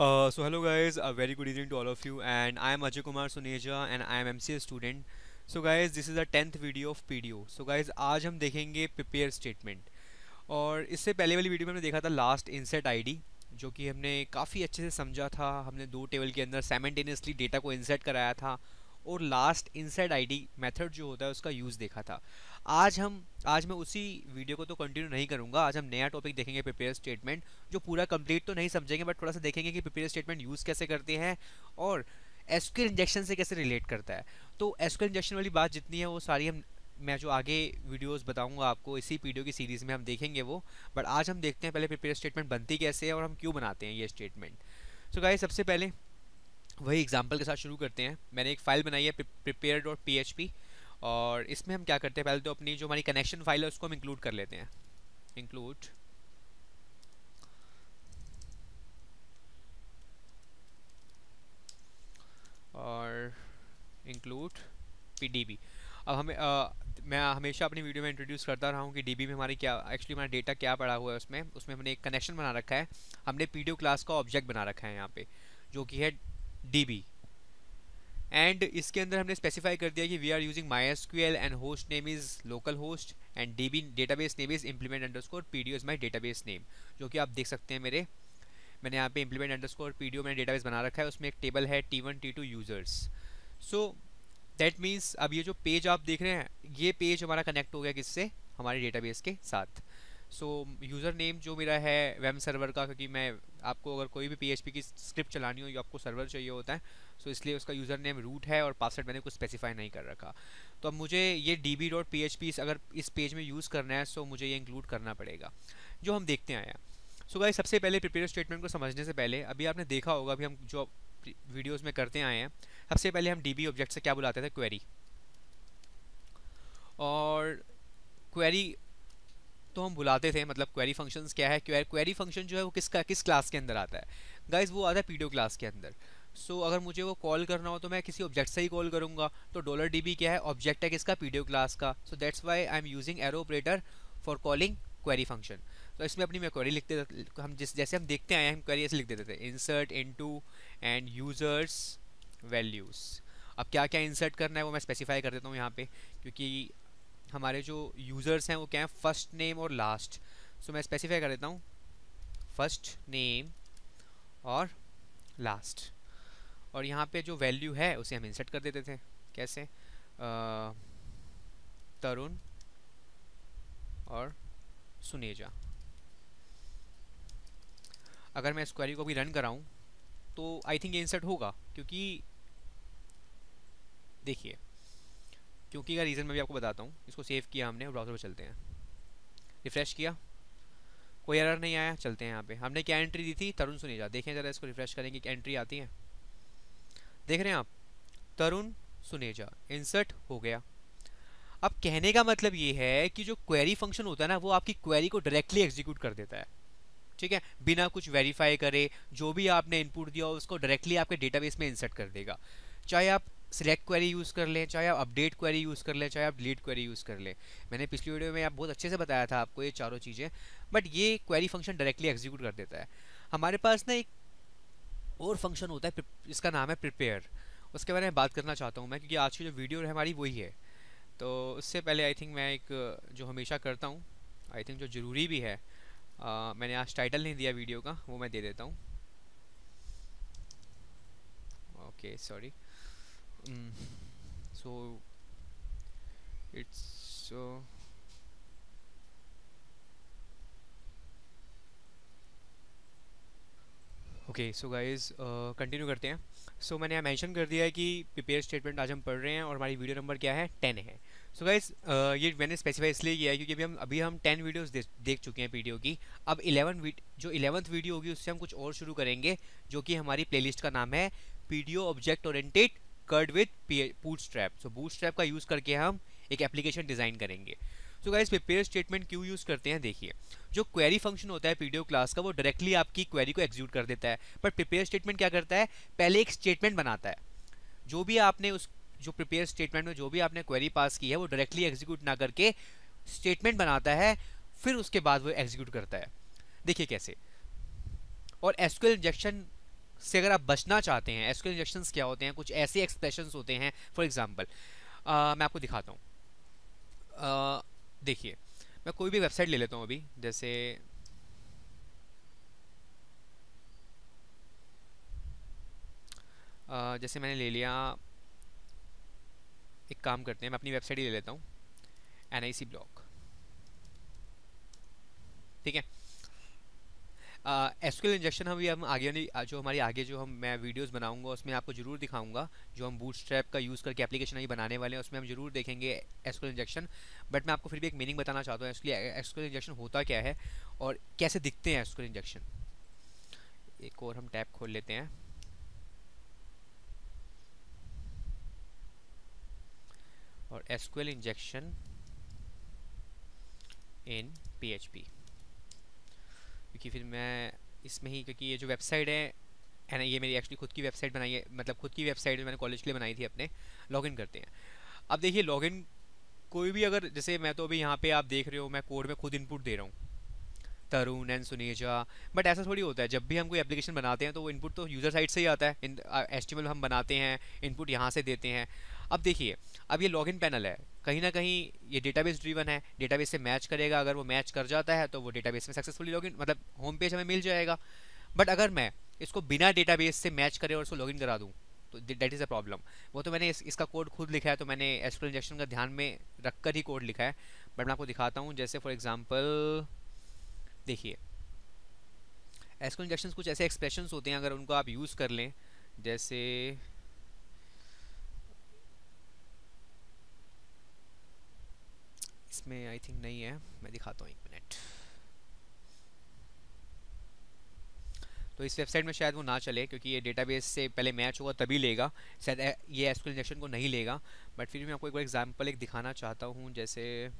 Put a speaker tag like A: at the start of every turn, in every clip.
A: So hello guys a very good evening to all of you and I am Ajay Kumar Suneja and I am M C A student so guys this is the tenth video of P D O so guys आज हम देखेंगे prepare statement और इससे पहले वाली video में हमने देखा था लास्ट इंसेट आई डी जो कि हमने काफ़ी अच्छे से समझा था। हमने दो टेबल के अंदर सेमेंटेनियसली डेटा को इंसेट कराया था। और last insert I D method जो होता है, उसका यूज़ देखा था। आज हम, आज मैं उसी वीडियो को तो कंटिन्यू नहीं करूँगा। आज हम नया टॉपिक देखेंगे प्रिपेयर स्टेटमेंट जो पूरा कंप्लीट तो नहीं समझेंगे बट थोड़ा सा देखेंगे कि प्रिपेयर स्टेटमेंट यूज़ कैसे करते हैं और एसक्यूएल इंजेक्शन से कैसे रिलेट करता है। तो एसक्यूएल इंजेक्शन वाली बात जितनी है, वो सारी हम, मैं जो आगे वीडियोस बताऊँगा आपको, इसी वीडियो की सीरीज़ में हम देखेंगे वो। बट आज हम देखते हैं पहले प्रिपेयर स्टेटमेंट बनती कैसे है और हम क्यों बनाते हैं ये स्टेटमेंट सो गाइस सबसे पहले वही एग्ज़ाम्पल के साथ शुरू करते हैं। मैंने एक फ़ाइल बनाई है प्रिपेयर डॉट पी और इसमें हम क्या करते हैं? पहले तो अपनी जो हमारी कनेक्शन फ़ाइल है उसको हम इंक्लूड कर लेते हैं। इंक्लूड और इंक्लूड पी अब हमें आ, मैं हमेशा अपनी वीडियो में इंट्रोड्यूस करता रहा हूँ कि डीबी में हमारी क्या एक्चुअली हमारा डेटा क्या पड़ा हुआ है उसमें। उसमें हमने एक कनेक्शन बना रखा है। हमने पीडीओ क्लास का ऑब्जेक्ट बना रखा है यहाँ पे जो कि है डीबी एंड इसके अंदर हमने स्पेसिफाई कर दिया कि we are using my S Q L and host name is local host and D B database name is implement underscore P D O is my database name जो कि आप देख सकते हैं मेरे। मैंने यहाँ पे implement underscore P D O मैंने डेटा बेस बना रखा है, उसमें एक टेबल है T one T two users so that means अब ये जो पेज आप देख रहे हैं, ये पेज हमारा कनेक्ट हो गया किससे? हमारे डेटाबेस के साथ। सो यूज़र नेम जो मेरा है वेम सर्वर का, क्योंकि मैं आपको अगर कोई भी पीएचपी की स्क्रिप्ट चलानी हो, या आपको सर्वर चाहिए होता है सो इसलिए उसका यूज़र नेम रूट है और पासवर्ड मैंने कुछ स्पेसिफाई नहीं कर रखा। तो अब मुझे ये D B dot P H P अगर इस पेज में यूज़ करना है सो मुझे ये इंक्लूड करना पड़ेगा, जो हम देखते आए हैं। सो गाइस सबसे पहले प्रिपेयर स्टेटमेंट को समझने से पहले, अभी आपने देखा होगा, अभी हम जो वीडियोस में करते आए हैं, सबसे पहले हम डी बी ऑब्जेक्ट से क्या बुलाते थे? क्वेरी और क्वेरी तो हम बुलाते थे मतलब क्वेरी फ़ंक्शंस क्या है? क्वेरी फ़ंक्शन जो है वो किसका किस क्लास के अंदर आता है? गाइज़ वो आता है पीडियो क्लास के अंदर। सो so, अगर मुझे वो कॉल करना हो तो मैं किसी ऑब्जेक्ट से ही कॉल करूँगा। तो डॉलर डी क्या है? ऑब्जेक्ट है किसका? पीडियो क्लास का। So that's why I am using arrow operator for calling query function तो इसमें अपनी मैं क्वेरी लिखते हम जिस जैसे हम देखते आए हम क्वेरी ऐसे लिख देते थे insert into and users values अब क्या क्या इंसर्ट करना है वो मैं स्पेसिफाई कर देता हूँ यहाँ पे क्योंकि हमारे जो यूज़र्स हैं, वो क्या हैं? फ़र्स्ट नेम और लास्ट सो मैं स्पेसिफाई कर देता हूँ. फ़र्स्ट नेम और लास्ट और यहाँ पे जो वैल्यू है, उसे हम इंसर्ट कर देते थे. कैसे? तरुण और सुनेजा. अगर मैं स्क्वायरी को भी रन कराऊँ तो आई थिंक ये इंसर्ट होगा, क्योंकि देखिए क्योंकि का रीज़न मैं भी आपको बताता हूँ। इसको सेव किया हमने ब्राउज़र पर चलते हैं। रिफ़्रेश किया। कोई एरर नहीं आया, चलते हैं यहाँ पे। हमने क्या एंट्री दी थी? तरुण सुनेजा। देखें ज़रा इसको रिफ़्रेश करेंगे कि एंट्री आती है। देख रहे हैं आप? तरुण सुनेजा। इंसर्ट हो गया। अब कहने का मतलब ये है कि जो क्वेरी फ़ंक्शन होता है ना, वो आपकी क्वेरी को डायरेक्टली एग्जीक्यूट कर देता है। ठीक है? बिना कुछ वेरीफाई करे, जो भी आपने इनपुट दिया उसको डायरेक्टली आपके डेटाबेस में इंसर्ट कर देगा। चाहे आप सिलेक्ट क्वेरी यूज़ कर लें चाहे आप अपडेट क्वेरी यूज़ कर लें चाहे आप डिलीट क्वेरी यूज़ कर लें। मैंने पिछली वीडियो में आप बहुत अच्छे से बताया था आपको ये चारों चीज़ें बट ये क्वेरी फ़ंक्शन डायरेक्टली एग्जीक्यूट कर देता है। हमारे पास ना एक और फ़ंक्शन होता है जिसका नाम है प्रिपेयर उसके बारे में बात करना चाहता हूँ मैं क्योंकि आज की जो वीडियो है हमारी वही है। तो उससे पहले आई थिंक मैं एक जो हमेशा करता हूँ आई थिंक जो ज़रूरी भी है आ, मैंने आज टाइटल नहीं दिया वीडियो का वो मैं दे देता हूँ। Okay sorry mm, so it's so okay so guys continue करते हैं। सो so, मैंने यहाँ मेंशन कर दिया है कि प्रिपेयर स्टेटमेंट आज हम पढ़ रहे हैं और हमारी वीडियो नंबर क्या है? टेन है। सो so गाइज़ uh, ये मैंने स्पेसिफाई इसलिए किया है क्योंकि अभी हम अभी हम टेन वीडियोस दे, देख चुके हैं वीडियो की। अब इलेवन जो इलेवंथ वीडियो होगी उससे हम कुछ और शुरू करेंगे जो कि हमारी प्लेलिस्ट का नाम है। PDO object oriented CRUD with bootstrap so bootstrap का यूज़ करके हम एक एप्लीकेशन डिज़ाइन करेंगे. सो गाइस प्रिपेयर स्टेटमेंट क्यों यूज़ करते हैं? देखिए, जो क्वेरी फ़ंक्शन होता है पीडीओ क्लास का, वो डायरेक्टली आपकी क्वेरी को एग्जीक्यूट कर देता है. बट प्रिपेयर स्टेटमेंट क्या करता है? पहले एक स्टेटमेंट बनाता है. जो भी आपने उस, जो प्रिपेयर स्टेटमेंट में जो भी आपने क्वेरी पास की है, वो डायरेक्टली एग्जीक्यूट ना करके स्टेटमेंट बनाता है, फिर उसके बाद वो एग्जीक्यूट करता है. देखिए कैसे. और एसक्यूएल इंजेक्शन से अगर आप बचना चाहते हैं एसक्यूएल इंजेक्शंस क्या होते हैं कुछ ऐसे एक्सप्रेशंस होते हैं फॉर एग्जांपल मैं आपको दिखाता हूँ। देखिए मैं कोई भी वेबसाइट ले लेता हूँ अभी जैसे आ, जैसे मैंने ले लिया एक काम करते हैं मैं अपनी वेबसाइट ही ले लेता हूँ एन आई सी ब्लॉक ठीक है? एसक्यूएल इंजेक्शन हम भी हम आगे नहीं जो हमारी आगे जो हम, मैं वीडियोस बनाऊँगा, उसमें आपको ज़रूर दिखाऊँगा, जो हम बूट का यूज़ करके एप्लीकेशन अभी बनाने वाले हैं, उसमें हम ज़रूर देखेंगे एसक्यूएल इंजेक्शन बट मैं आपको फिर भी एक मीनिंग बताना चाहता हूँ इसलिए एसक्यूएल इंजेक्शन होता क्या है और कैसे दिखते हैं एसक्यूएल इंजेक्शन एक और हम टैप खोल लेते हैं। और एसक्यूएल इंजेक्शन इन पीएचपी क्योंकि फिर मैं इसमें ही, क्योंकि ये जो वेबसाइट है है ना, ये मेरी एक्चुअली खुद की वेबसाइट बनाई है मतलब खुद की वेबसाइट मैंने कॉलेज के लिए बनाई थी अपने लॉगिन करते हैं। अब देखिए लॉगिन कोई भी अगर, जैसे मैं तो अभी यहाँ पे आप देख रहे हो, मैं कोड में खुद इनपुट दे रहा हूँ। तरुण एंड सुनेजा। बट ऐसा थोड़ी होता है, जब भी हम कोई एप्लीकेशन बनाते हैं तो वो इनपुट तो यूज़र साइड से ही आता है। एस हम बनाते हैं इनपुट यहाँ से देते हैं। अब देखिए अब ये लॉगिन पैनल है। कहीं ना कहीं ये डेटाबेस ड्रीवन है। डेटाबेस से मैच करेगा अगर वो मैच कर जाता है तो वो डेटाबेस में सक्सेसफुली लॉगिन मतलब होम पेज हमें मिल जाएगा। बट अगर मैं इसको बिना डेटाबेस से मैच करे और उसको लॉगिन करा दूँ तो दैट इज़ अ प्रॉब्लम वो तो मैंने इस, इसका कोड खुद लिखा है तो मैंने एसक्यूएल इंजेक्शन का ध्यान में रख कर ही कोड लिखा है। बट मैं आपको दिखाता हूँ जैसे फॉर एग्ज़ाम्पल देखिए एसक्यूएल इंजेक्शन कुछ ऐसे एक्सप्रेशन होते हैं अगर उनको आप यूज़ कर लें जैसे इसमें आई थिंक नहीं है। मैं दिखाता हूँ एक मिनट तो इस वेबसाइट में शायद वो ना चले, क्योंकि ये डेटाबेस से पहले मैच होगा तभी लेगा। शायद ये एसक्यूएल इंजेक्शन को नहीं लेगा। बट फिर भी मैं आपको एक बार एग्जांपल एक दिखाना चाहता हूँ, जैसे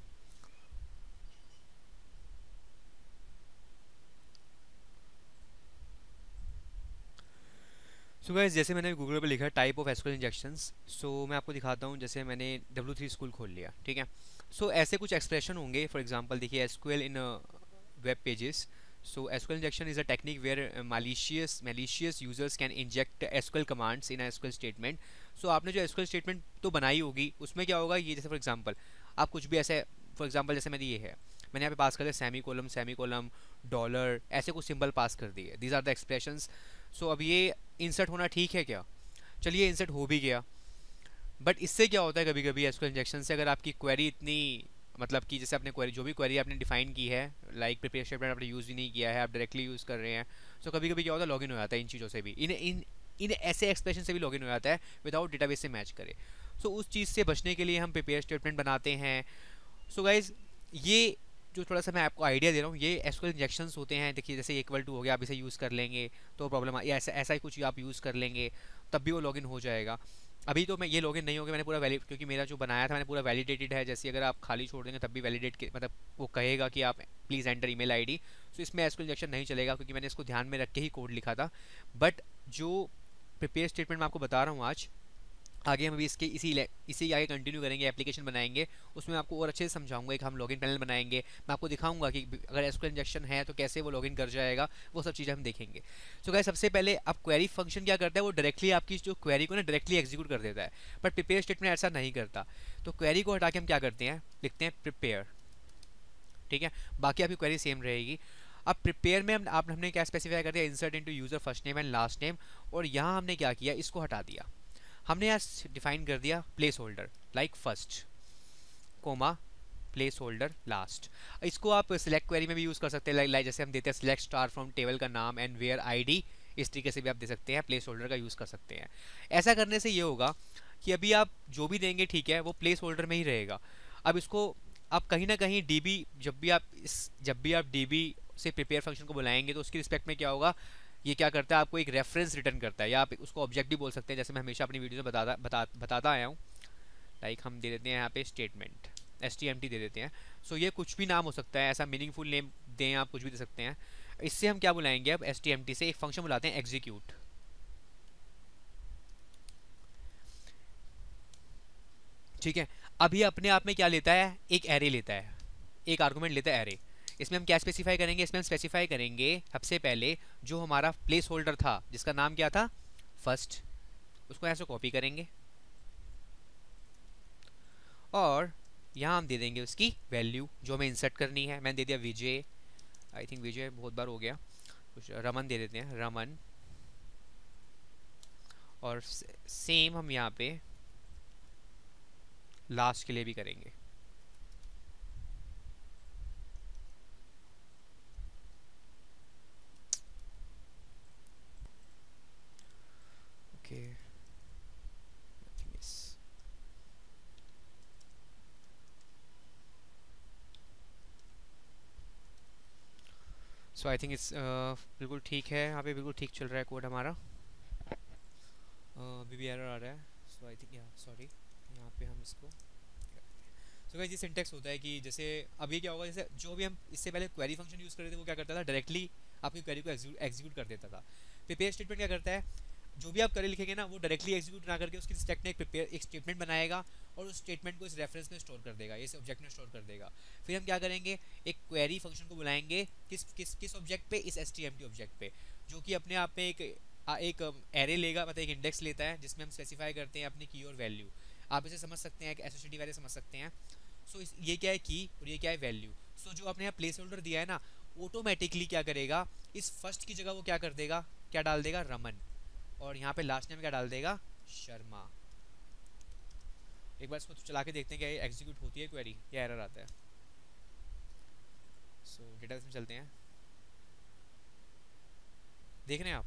A: सो so गाइस जैसे मैंने गूगल पे लिखा type of SQL injections so मैं आपको दिखाता हूँ, जैसे मैंने डब्ल्यू थ्री स्कूल खोल लिया, ठीक है? सो ऐसे कुछ एक्सप्रेशन होंगे फॉर एग्ज़ाम्पल देखिए SQL in web pages so SQL injection is a technique where malicious malicious users can inject SQL commands in SQL statement so आपने जो SQL स्टेटमेंट तो बनाई होगी, उसमें क्या होगा? ये जैसे फॉर एग्जांपल आप कुछ भी ऐसे फॉर एग्जांपल जैसे मैंने ये है, मैंने यहाँ पे पास कर दिया semi kolam semi kolam dollar ऐसे कुछ सिंबल पास कर दिए. These are the expressions so अब ये इंसर्ट होना ठीक है क्या? चलिए इंसर्ट हो भी गया. बट इससे क्या होता है कभी कभी एसक्यूएल इंजेक्शन से? अगर आपकी क्वेरी इतनी मतलब कि जैसे आपने क्वेरी जो भी क्वेरी आपने डिफाइन की है लाइक प्रिपेयर स्टेटमेंट आपने यूज़ ही नहीं किया है आप डायरेक्टली यूज़ कर रहे हैं सो so, कभी कभी क्या होता है? लॉगिन हो जाता है इन चीज़ों से भी। इन इन इन ऐसे एक्सप्रेशन से भी लॉगिन हो जाता है विदाउट डेटाबेस से मैच करे। सो so, उस चीज़ से बचने के लिए हम प्रिपेयर स्टेटमेंट बनाते हैं। सो so, गाइज़ ये जो थोड़ा सा मैं आपको आइडिया दे रहा हूँ ये एसक्यूएल इंजेक्शन होते हैं। देखिए जैसे इक्वल टू हो गया आप इसे यूज़ कर लेंगे तो प्रॉब्लम ऐसा ऐसा ही कुछ आप यूज़ कर लेंगे तब भी वो लॉगिन हो जाएगा। अभी तो मैं ये लॉगिन नहीं होगा, मैंने पूरा वैलिड क्योंकि मेरा जो बनाया था, मैंने पूरा वैलिडेटेड है। जैसे अगर आप खाली छोड़ देंगे, तब भी वैलिडेट मतलब वो कहेगा कि आप please enter email ID so इसमें एसक्यूएल इंजेक्शन नहीं चलेगा, क्योंकि मैंने इसको ध्यान में रख के ही कोड लिखा था। बट जो प्रिपेयर स्टेटमेंट मैं आपको बता रहा हूँ आज आगे हम अभी इसके, इसी इसी आगे कंटिन्यू करेंगे एप्लीकेशन बनाएँगे। उसमें आपको और अच्छे से समझाऊँगा कि हम लॉगिन पैनल बनाएँगे। मैं आपको दिखाऊँगा कि अगर एसक्यूएल इंजेक्शन है तो कैसे वो लॉगिन कर जाएगा, वो सब चीज़ें हम देखेंगे। सो so सबसे पहले आप क्वेरी फ़ंक्शन क्या करता है, वो डायरेक्टली आपकी जो क्वेरी को ना डायरेक्टली एग्जीक्यूट कर देता है। बट प्रिपेयर स्टेटमेंट ऐसा नहीं करता। तो क्वेरी को हटा के हम क्या करते हैं, लिखते हैं प्रिपेयर ठीक है? बाकी आपकी क्वेरी सेम रहेगी। अब प्रिपेयर में हम, आप, हमने क्या स्पेसिफाई कर दिया? Insert into user first name and last name और यहाँ हमने क्या किया, इसको हटा दिया। हमने यहाँ डिफाइन कर दिया placeholder like first comma placeholder last इसको आप सिलेक्ट क्वेरी में भी यूज़ कर सकते हैं लाइक जैसे हम देते हैं सिलेक्ट स्टार फ्रॉम टेबल का नाम एंड वेयर आईडी इस तरीके से भी आप दे सकते हैं प्लेस होल्डर का यूज़ कर सकते हैं। ऐसा करने से ये होगा कि अभी आप जो भी देंगे, ठीक है, वो प्लेस होल्डर में ही रहेगा। अब इसको आप कहीं ना कहीं डीबी जब भी आप इस, जब भी आप डीबी से प्रिपेयर फ़ंक्शन को बुलाएँगे तो उसकी रिस्पेक्ट में क्या होगा? ये क्या करता है आपको एक रेफरेंस रिटर्न करता है या आप उसको ऑब्जेक्ट भी बोल सकते हैं जैसे मैं हमेशा अपनी वीडियो में बताता बता, बताता आया हूँ। लाइक हम दे देते हैं यहाँ पे स्टेटमेंट एसटीएमटी दे देते हैं। सो so, ये कुछ भी नाम हो सकता है ऐसा मीनिंगफुल नेम दें आप कुछ भी दे सकते हैं। इससे हम क्या बुलाएँगे अब एस से? एक फ़ंक्शन बुलाते हैं एग्जीक्यूट ठीक है? अभी अपने आप में क्या लेता है? एक एरे लेता है। एक आर्गूमेंट लेता है एरे इसमें हम क्या स्पेसिफाई करेंगे? इसमें हम स्पेसिफाई करेंगे सबसे पहले जो हमारा प्लेस होल्डर था, जिसका नाम क्या था? फ़र्स्ट उसको ऐसे कॉपी करेंगे। और यहाँ हम दे देंगे उसकी वैल्यू जो हमें इंसर्ट करनी है। मैंने दे दिया विजय। आई थिंक विजय बहुत बार हो गया। कुछ रमन दे देते हैं। रमन। और सेम हम यहाँ पे लास्ट के लिए भी करेंगे। Okay. सो आई थिंक इस बिल्कुल ठीक है। यहाँ पे बिल्कुल ठीक चल रहा है कोड हमारा। अभी भी एरर आ रहा है। सो आई थिंक या सॉरी यहाँ पे हम इसको सो गाइस ये सिंटेक्स होता है कि जैसे अभी क्या होगा, जैसे जो भी हम इससे पहले क्वेरी फ़ंक्शन यूज़ कर रहे थे, वो क्या करता था? डायरेक्टली आपकी क्वेरी को एग्जीक्यूट कर देता था। प्रिपेयर स्टेटमेंट क्या करता है? जो भी आप करे लिखेंगे ना, वो डायरेक्टली एग्जीक्यूट ना करके उसकी स्टैक ने एक प्रिपेयर एक स्टेटमेंट बनाएगा और उस स्टेटमेंट को इस रेफरेंस में स्टोर कर देगा, इस ऑब्जेक्ट में स्टोर कर देगा। फिर हम क्या करेंगे? एक क्वेरी फ़ंक्शन को बुलाएँगे किस किस किस ऑब्जेक्ट पे? इस एस ऑब्जेक्ट पे, जो कि अपने आप में एक एक एरे लेगा मतलब एक इंडेक्स लेता है, जिसमें हम स्पेसिफाई करते हैं अपनी की और वैल्यू आप इसे समझ सकते हैं, एक एसोसिएटिव वैल्यू समझ सकते हैं। सो ये क्या है की और ये क्या है वैल्यू सो जो आपने यहाँ प्लेस होल्डर दिया है ना ऑटोमेटिकली क्या करेगा? इस फ़र्स्ट की जगह वो क्या कर देगा? क्या डाल देगा? रमन। और यहाँ पे लास्ट नेम क्या डाल देगा? शर्मा। एक बार इसको चला के देखते हैं क्या एग्जीक्यूट होती है क्वेरी या एरर आता है? सो so, डेटा में चलते हैं। देख रहे हैं आप?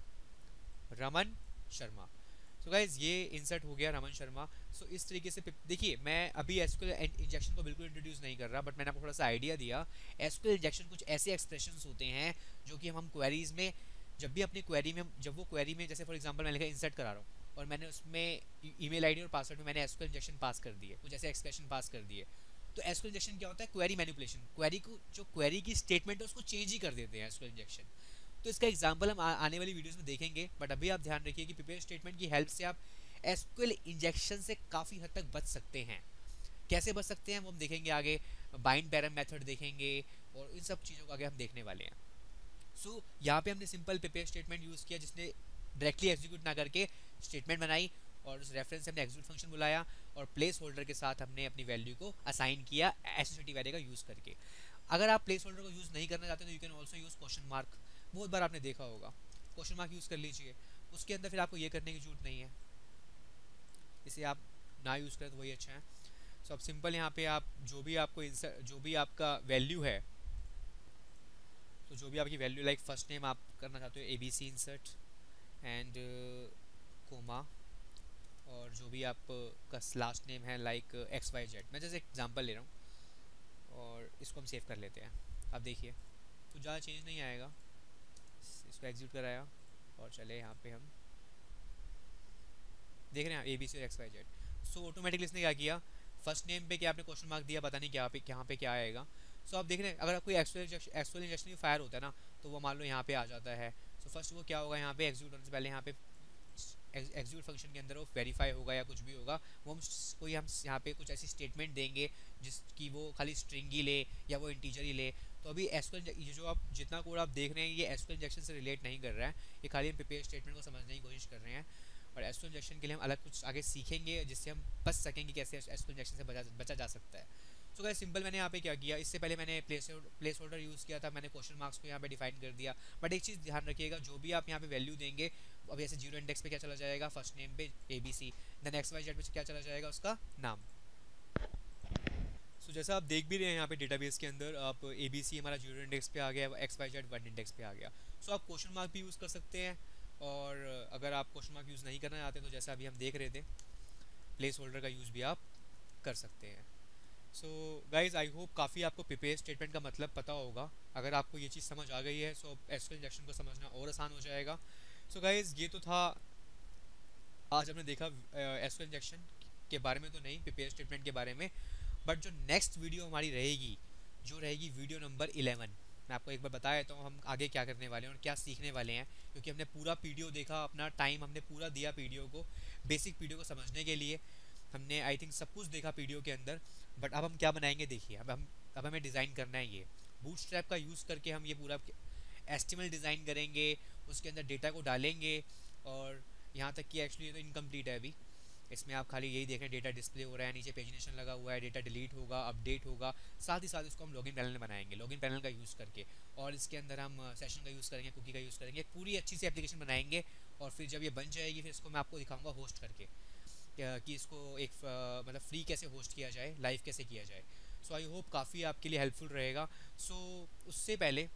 A: Raman Sharma. So so guys ये इंसर्ट हो गया रमन शर्मा। सो so, इस तरीके से देखिए मैं अभी एसक्यूएल इंजेक्शन को बिल्कुल इंट्रोड्यूस नहीं कर रहा बट मैंने आपको थोड़ा सा आइडिया दिया। एसक्यूएल इंजेक्शन कुछ ऐसे एक्सप्रेशंस होते हैं जो कि हम क्वेरीज में जब भी अपनी क्वेरी में, जब वो क्वेरी में, जैसे फॉर एग्जांपल मैं लिखा इंसर्ट करा रहा हूँ, और मैंने उसमें ईमेल आईडी और पासवर्ड में मैंने एसक्यूएल इंजेक्शन पास कर दिए कुछ ऐसे एक्सप्रेशन पास कर दिए। तो एसक्यूएल इंजेक्शन क्या होता है? क्वेरी मैनिपुलेशन क्वेरी को, जो क्वेरी की स्टेटमेंट है, उसको चेंज ही कर देते हैं एसक्यूएल इंजेक्शन तो इसका एग्ज़ाम्पल हम आने वाली वीडियोस में देखेंगे बट अभी आप ध्यान रखिए कि प्रिपेयर स्टेटमेंट की हेल्प से आप एसक्यूएल इंजेक्शन से काफ़ी हद तक बच सकते हैं। कैसे बच सकते हैं, वो हम देखेंगे आगे बाइंड पैरम मेथड देखेंगे, और इन सब चीज़ों को आगे हम देखने वाले हैं। सो so, यहाँ पे हमने सिंपल प्रिपेयर स्टेटमेंट यूज़ किया जिसने डायरेक्टली एग्जीक्यूट ना करके स्टेटमेंट बनाई और उस रेफरेंस से हमने एग्जीक्यूट फ़ंक्शन बुलाया और प्लेस होल्डर के साथ हमने अपनी वैल्यू को असाइन किया एसोसिएटिव वैल्यू का यूज़ करके। अगर आप प्लेस होल्डर को यूज़ नहीं करना चाहते तो you can also use question mark बहुत बार आपने देखा होगा। क्वेश्चन मार्क यूज़ कर लीजिए। उसके अंदर फिर आपको ये करने की ज़रूरत नहीं है। इसे आप ना यूज़ करें तो वही अच्छा है। सो अब सिंपल यहाँ पे आप जो भी आपको जो भी आपका वैल्यू है तो जो भी आपकी वैल्यू लाइक फ़र्स्ट नेम आप करना चाहते हो A B C insert and comma और जो भी आपका लास्ट नेम है लाइक एक्स वाई जेड मैं जैसे एग्जांपल ले रहा हूँ और इसको हम सेव कर लेते हैं। अब देखिए तो ज़्यादा चेंज नहीं आएगा, इसको एग्जीक्यूट कराया और चले यहाँ पे हम। देख रहे हैं ए बी सी और X Y Z so automatically इसने क्या किया? फ़र्स्ट नेम पे क्या आपने क्वेश्चन मार्क दिया? पता नहीं क्या पे यहाँ पे क्या आएगा। सो आप देख रहे हैं, अगर कोई एक्सुअल इंजेक्शन फायर होता है ना तो वो मान लो यहाँ पे आ जाता है। सो फ़र्स्ट वो क्या होगा यहाँ पे? एग्जीक्यूट होने से पहले यहाँ पे एग्जीक्यूट फ़ंक्शन के अंदर वो वेरीफाई होगा या कुछ भी होगा। वो हम कोई हम यहाँ पे कुछ ऐसी स्टेटमेंट देंगे जिसकी वो खाली स्ट्रिंग ही ले या वो इंटीजर ही ले। तो अभी एसक्यूएल ये जो आप, जितना कोड आप देख रहे हैं, ये एसक्यूएल इंजेक्शन से रिलेट नहीं कर रहा है। ये खाली हम प्रिपेयर स्टेटमेंट को समझने की कोशिश कर रहे हैं। और एसक्यूएल इंजेक्शन के लिए हम अलग कुछ आगे सीखेंगे जिससे हम बच सकेंगे कैसे एसक्यूएल इंजेक्शन से बचा बचा जा सकता है। सो क्या सिंपल मैंने यहाँ पे क्या किया इससे पहले मैंने प्लेस प्लेस होल्डर यूज़ किया था मैंने क्वेश्चन मार्क्स को यहाँ पे डिफाइन कर दिया। बट एक चीज़ ध्यान रखिएगा जो भी आप यहाँ पे वैल्यू देंगे अब ऐसे ज़ीरो इंडेक्स पे क्या चला जाएगा? फ़र्स्ट नेम पे A B C then X Y Z पे क्या चला जाएगा? उसका नाम। सो so, जैसा आप देख भी रहे हैं यहाँ पे डेटाबेस के अंदर आप ए बी सी हमारा ज़ीरो इंडेक्स पे आ गया X Y Z one index पे आ गया। सो so, आप क्वेश्चन मार्क भी यूज़ कर सकते हैं। और अगर आप क्वेश्चन मार्क यूज़ नहीं करना चाहते तो जैसा अभी हम देख रहे थे प्लेस होल्डर का यूज़ भी आप कर सकते हैं। सो गाइज़ आई होप काफ़ी आपको प्रिपेयर स्टेटमेंट का मतलब पता होगा। अगर आपको ये चीज़ समझ आ गई है सो एसक्यूएल इंजेक्शन को समझना और आसान हो जाएगा। सो so गाइज़ ये तो था, आज हमने देखा एसक्यूएल इंजेक्शन के बारे में तो नहीं प्रिपेयर स्टेटमेंट के बारे में। बट जो नेक्स्ट वीडियो हमारी रहेगी, जो रहेगी वीडियो नंबर इलेवन मैं आपको एक बार बताया तो हम आगे क्या करने वाले हैं और क्या सीखने वाले हैं, क्योंकि हमने पूरा पीडियो देखा, अपना टाइम हमने पूरा दिया पीडियो को बेसिक पीडियो को समझने के लिए। हमने आई थिंक सब कुछ देखा पीडियो के अंदर बट अब हम क्या बनाएँगे देखिए, अब हम, अब हमें डिज़ाइन करना है ये। बूट का यूज़ करके हम ये पूरा एस्टिमल डिज़ाइन करेंगे, उसके अंदर डेटा को डालेंगे, और यहाँ तक कि एक्चुअली तो इनकम्प्लीट है अभी। इसमें आप खाली यही देखें डेटा डिस्प्ले हो रहा है नीचे पेजिनेशन लगा हुआ है डेटा डिलीट होगा अपडेट होगा साथ ही साथ इसको हम लॉगिन पैनल बनाएँगे लॉगिन पैनल का यूज़ करके। और इसके अंदर हम सेशन का यूज़ करेंगे कुकी का यूज़ करेंगे पूरी अच्छी सी एप्लीकेशन बनाएँगे और फिर जब ये बन जाएगी फिर इसको मैं आपको दिखाऊँगा होस्ट करके कि इसको एक मतलब फ्री कैसे होस्ट किया जाए लाइव कैसे किया जाए। सो आई होप काफ़ी आपके लिए हेल्पफुल रहेगा। सो so, उससे पहले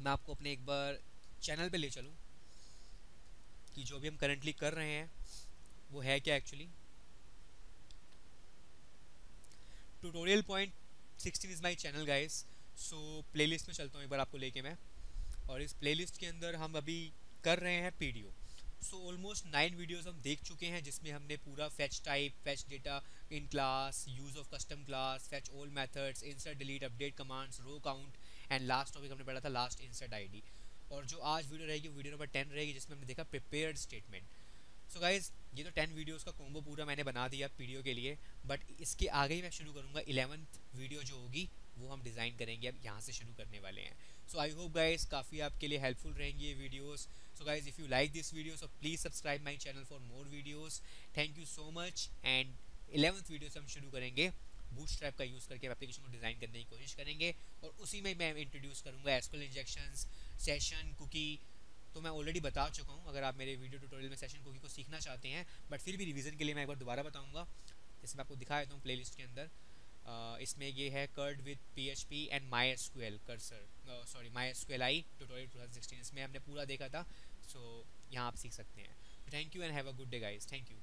A: मैं आपको अपने एक बार चैनल पे ले चलूँ कि जो भी हम करेंटली कर रहे हैं वो है क्या actually tutorial point sixteen is my channel guys so playlist में चलता हूँ एक बार आपको लेके मैं। और इस प्लेलिस्ट के अंदर हम अभी कर रहे हैं PDO so almost nine videos हम देख चुके हैं, जिसमें हमने पूरा fetch type fetch data in class use of custom class fetch all methods insert delete update commands row count and last topic हमने पढ़ा था लास्ट इंसर्ट आईडी और जो आज वीडियो रहेगी वीडियो नंबर टेन रहेगी, जिसमें हमने देखा प्रिपेयर्ड स्टेटमेंट सो गाइज़ ये तो टेन वीडियोस का कॉम्बो पूरा मैंने बना दिया पीडियो के लिए बट इसके आगे ही मैं शुरू करूँगा। इलेवंथ वीडियो जो होगी, वो हम डिज़ाइन करेंगे। अब यहाँ से शुरू करने वाले हैं। सो आई होप गाइज़ काफ़ी आपके लिए हेल्पफुल रहेंगी ये videos so guys if you like this video so please subscribe my channel for more videos thank you so much and eleventh video से हम शुरू करेंगे। बूटस्ट्रैप का यूज़ करके एप्लीकेशन को डिज़ाइन करने की कोशिश करेंगे। और उसी में मैं इंट्रोड्यूस करूँगा एसक्यूएल इंजेक्शन सेशन कुकी तो मैं ऑलरेडी बता चुका हूँ अगर आप मेरे वीडियो ट्यूटोरियल में सेशन कुकी को सीखना चाहते हैं बट फिर भी रिवीजन के लिए मैं एक बार दोबारा बताऊँगा। जैसे मैं आपको दिखा देता हूँ प्ले के अंदर। इसमें ये है CRUD with P H P and my S Q L cursor sorry my S Q I tutorial two thousand sixteen इसमें हमने पूरा देखा था सो so, यहाँ आप सीख सकते हैं। Thank you and have a good day guys thank you